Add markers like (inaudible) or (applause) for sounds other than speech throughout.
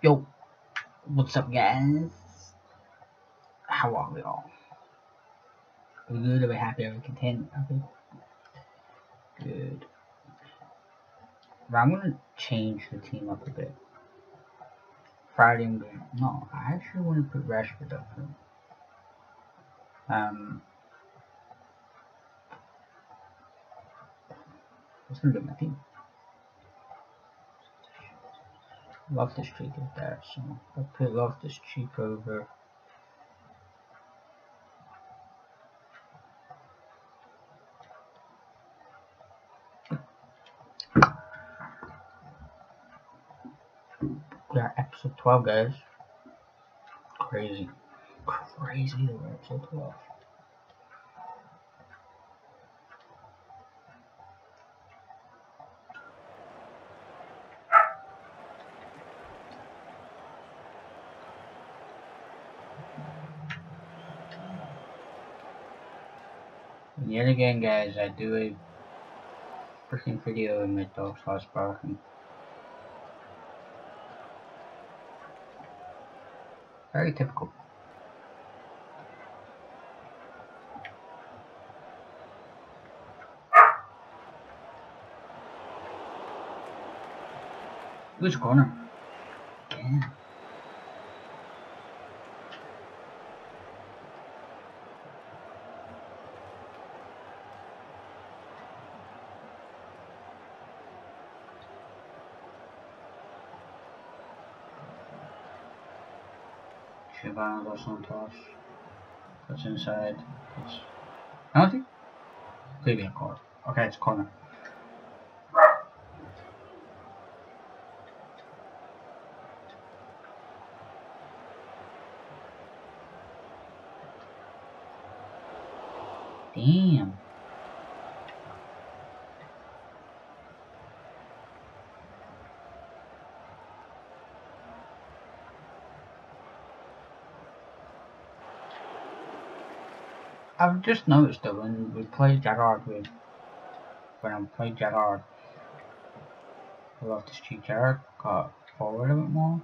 Yo, what's up guys? How are we all? Are we good? Are we happy? Are we content? We good? But I'm gonna change the team up a bit. Friday I'm going no, I actually want to put Rashford up front. Um what's gonna be my team? Love this streak is there, so I'll put love this streak over Yeah, episode 12, guys. Crazy. Crazy episode 12. And yet again, guys, I do a freaking video in my dog's house barking. Very typical. Which corner? Again. Shivana dos Santos. That's inside. It's penalty? Be a corner. Okay, it's corner. Damn. I've just noticed that when we play Gerrard with when I play Gerrard I love to street Gerrard got forward a bit more.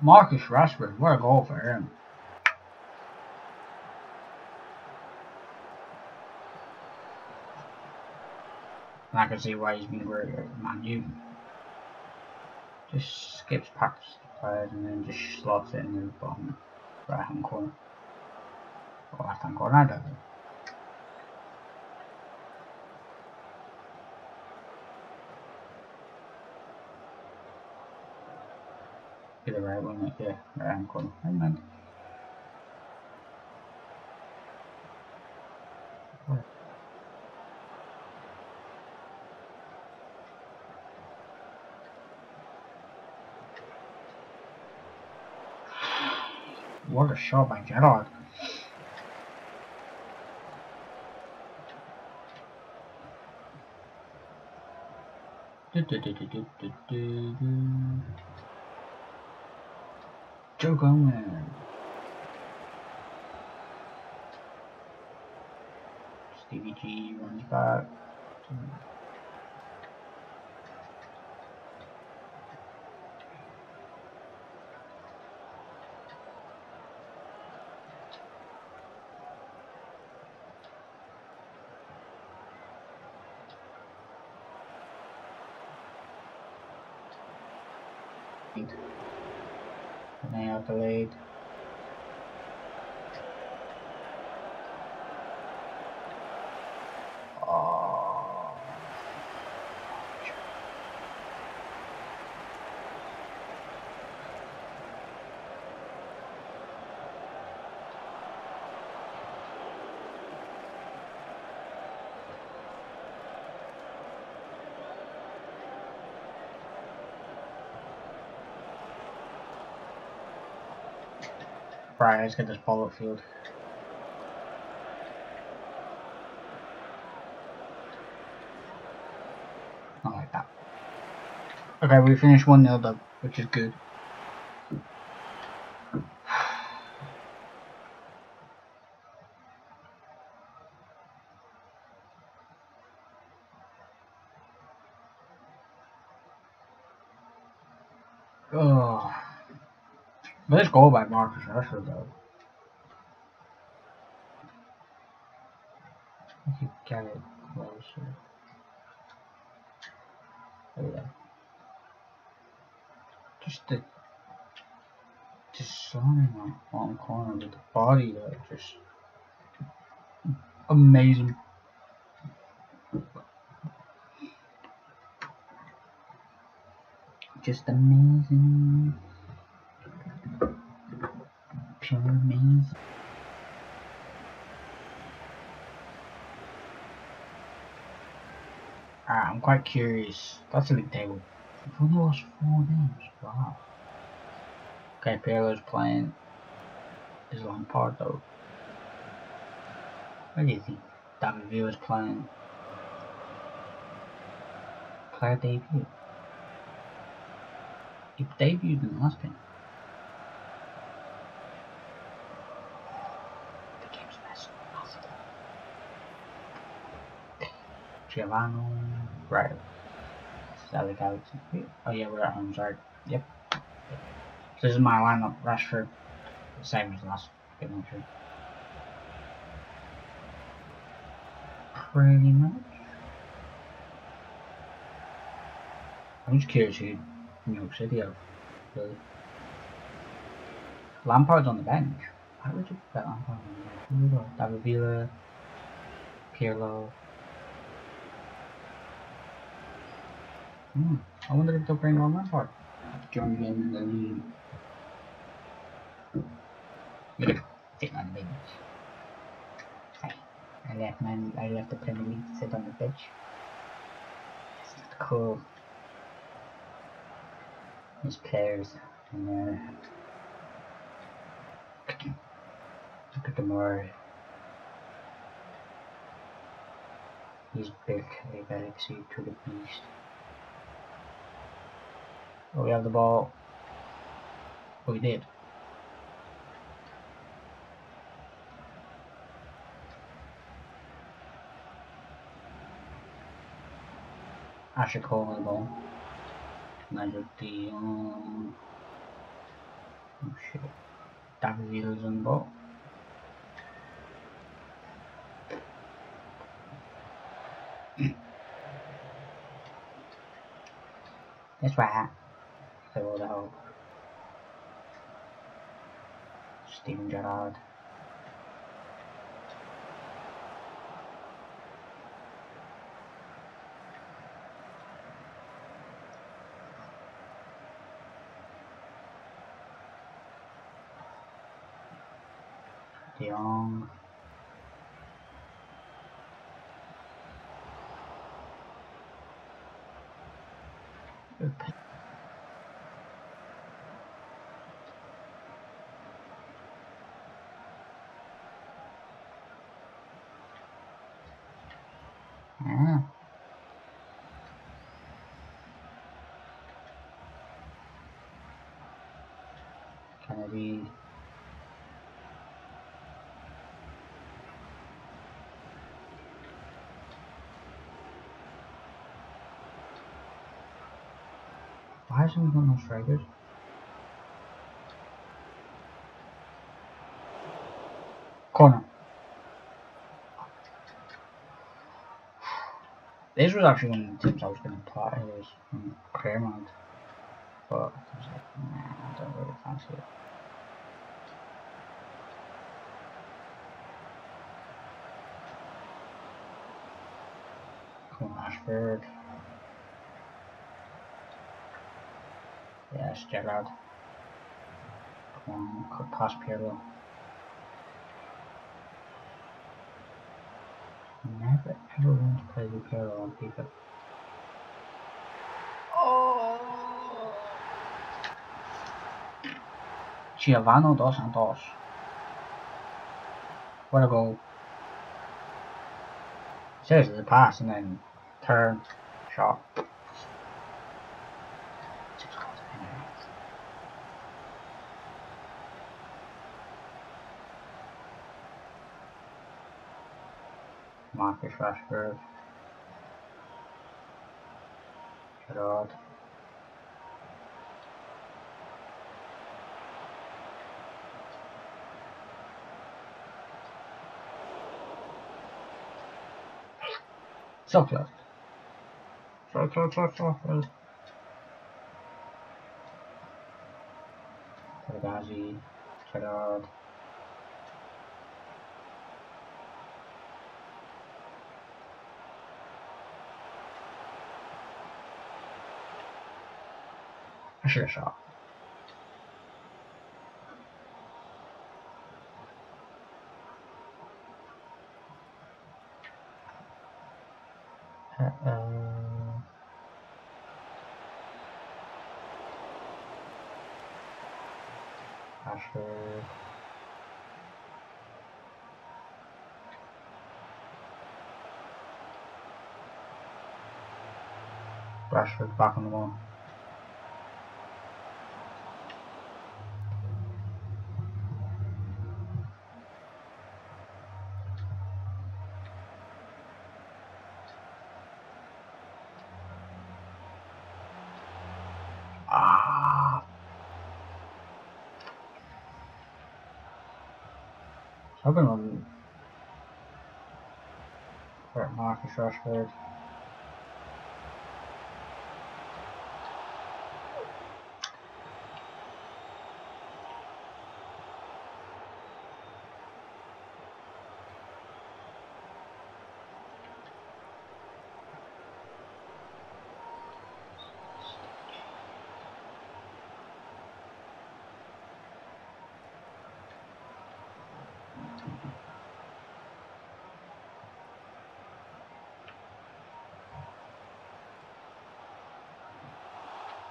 Marcus Rashford, what a goal for him. And I can see why he's been great at Man U. Just skips past the players and then just slots it in the bottom right hand corner. Or left hand corner, I don't know. The right one, yeah, right hand corner. Never mind. What a shot by Gerrard. Joe Gomez. Stevie G runs back. Now delayed. Right, let's get this ball upfield. Not like that. Okay, we finished 1-0 though, which is good. (sighs) oh. This goal by Marcus though. If you get it closer. There we. Just the that bottom corner with the body there, just amazing. Just amazing. Pure amazing. Alright, I'm quite curious. That's a big table. We've only lost four games. Wow. Okay, Pirlo's playing his Lampard though. Where do you think David Villa's playing? Player debut. He debuted in the last game. The game's messed up. Giovanni. Right. Sally Galaxy. Oh yeah, we're at home, sorry. Yep. So this is my lineup, Rashford. Same as last game, I'm sure. Pretty much. I'm just curious who New York City have, really. Lampard's on the bench. Why would you put Lampard on the bench? David Villa, Pirlo. Hmm. I wonder if they'll bring on Lampard. Join him in the league. Look at sit on the bench. Hey, I left man. I left the Premier League to sit on the bench. That's not cool. There's players in there. Look at the more. He's built a galaxy to the beast. We have the ball. We did. Ashley Cole with the ball. Nigel um oh shit. David Villa's on the ball. (clears throat) That's right. So the whole Steven Gerrard. Ah. Kennedy. Why hasn't we got no strikers? Corner. This was actually one of the teams I was going to play. It was um, Claremont. But I was like, nah, I don't really fancy it. Come on, Ashford. Yes, Gerrard. Come on, cut past Pirlo. Never ever want to play with Pirlo on FIFA. Oh! Giovanni dos Santos. What a goal. Seriously, the pass and then turn, shot. Marcus Rashford, Gerrard, Chocolate. Chocolate, chocolate, chocolate. Tagazi, Gerrard. I should have shot. Rashford. Rashford back on the wall. Hoping on for Marcus Rashford.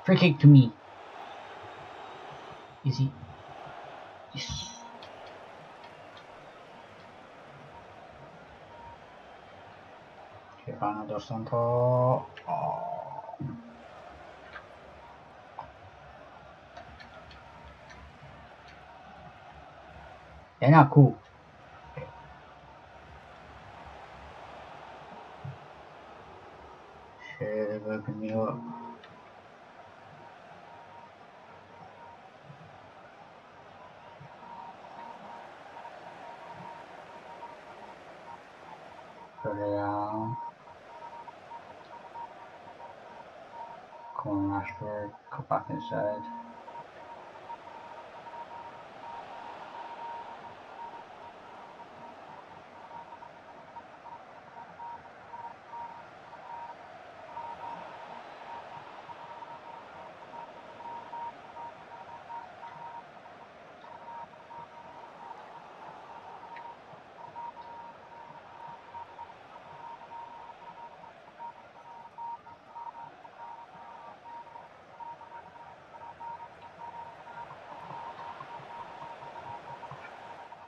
Free kick to me. Easy. Yes. Giovanni Dos. Oh. They're not ah, cool. Shit, opened me up. Put it down. Rashford. Cut back inside.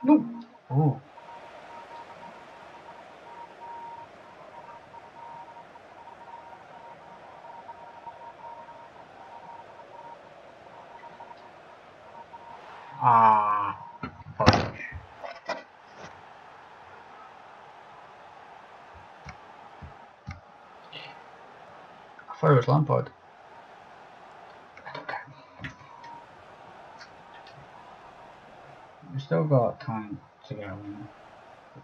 No. Oh. Ah. Fudge. I thought it was Lampard. Okay. Still got time to get a winner.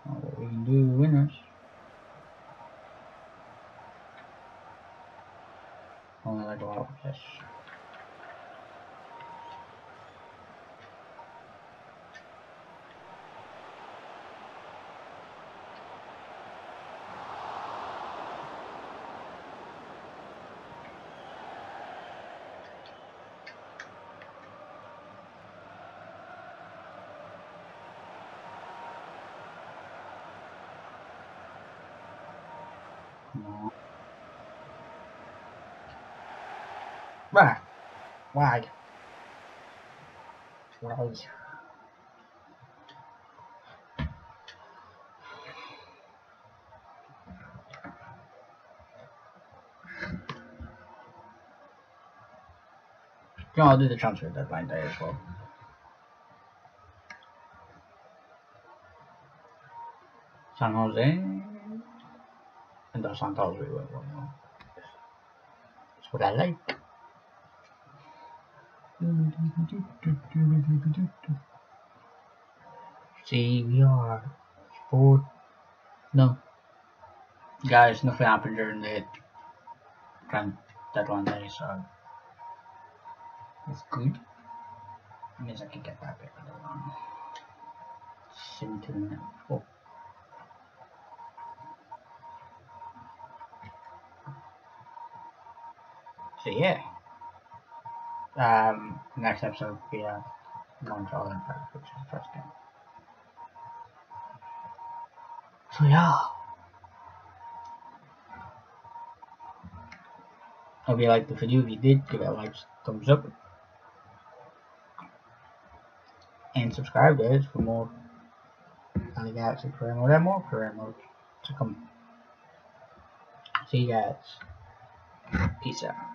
What we can do winners. Only like a lot of this. Why? Why? Why? Yeah, I'll do the transfer deadline day as well. San Jose and Dos Santos we went one more. That's what I like. See, we are four. No, Guys, nothing happened during the grand deadline day, so it's good. It means I can get that bit later on. 17 minutes. Oh. So yeah. Um, next episode will be a Montreal Impact, which is the first game. So yeah. Hope you liked the video. If you did, give it a like, thumbs up. And subscribe guys for more LA Galaxy career mode and more career modes to come. See you guys. Peace out.